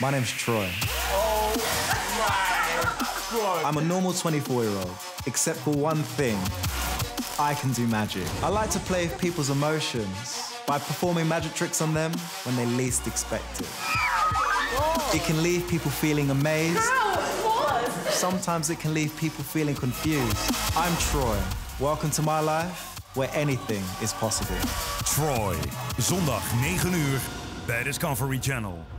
My name's Troy. Oh my god. I'm a normal 24 year old, except for one thing I can do magic. I like to play with people's emotions by performing magic tricks on them when they least expect it. It can leave people feeling amazed. Sometimes it can leave people feeling confused. I'm Troy. Welcome to my life where anything is possible. Troy, zondag 9 uur bij Discovery Channel.